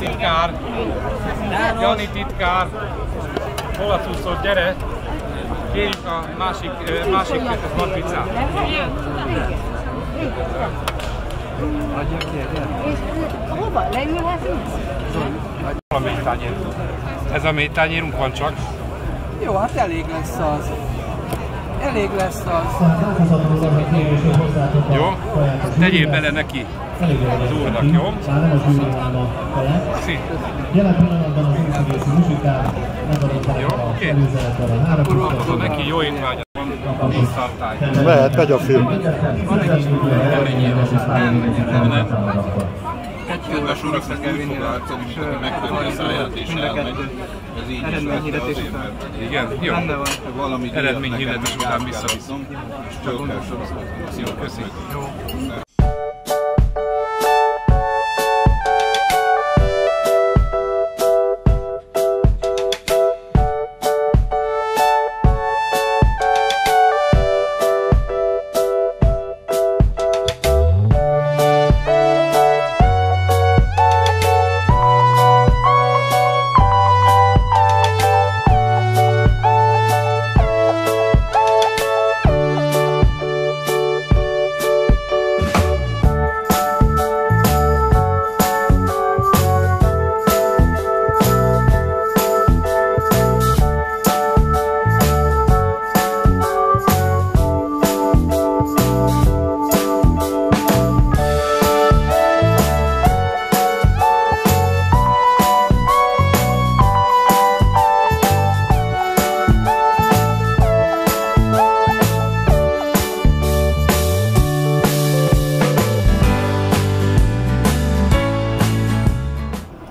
titkár. Jani titkár. Hol a cuccod, gyere. Kérjük a másik, másik matricát. Hova? Leülhetünk? A mélytányérunk. Ez a mélytányérunk van csak. Jó, hát elég lesz az. Elég lesz az. Jó? Tegyél bele neki az úrnak, jó? Nem. Szí. Jelen pillanatban az úszegészi muzsikát megadották Jó, oké. Akkor neki jó étvágyat. Mehet, megy a film. Kedves uraknak kell vinni a megvenni a száját és elmegy. Ez így is de azért, mert Igen? Jó. valami Eredményhirdetés után visszaviszom. És kell soroztatni. Jó, köszi.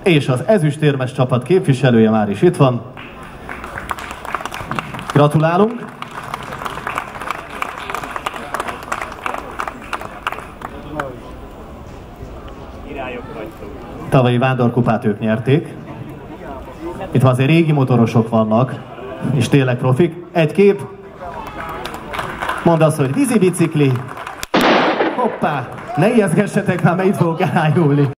És az ezüstérmes csapat képviselője már is itt van. Gratulálunk! Tavalyi vándorkupát ők nyerték. Itt azért régi motorosok vannak, és tényleg profik. Egy kép. Mondd azt, hogy vízi bicikli. Hoppá! Ne ijeszgessetek már, mert itt fogok elájulni.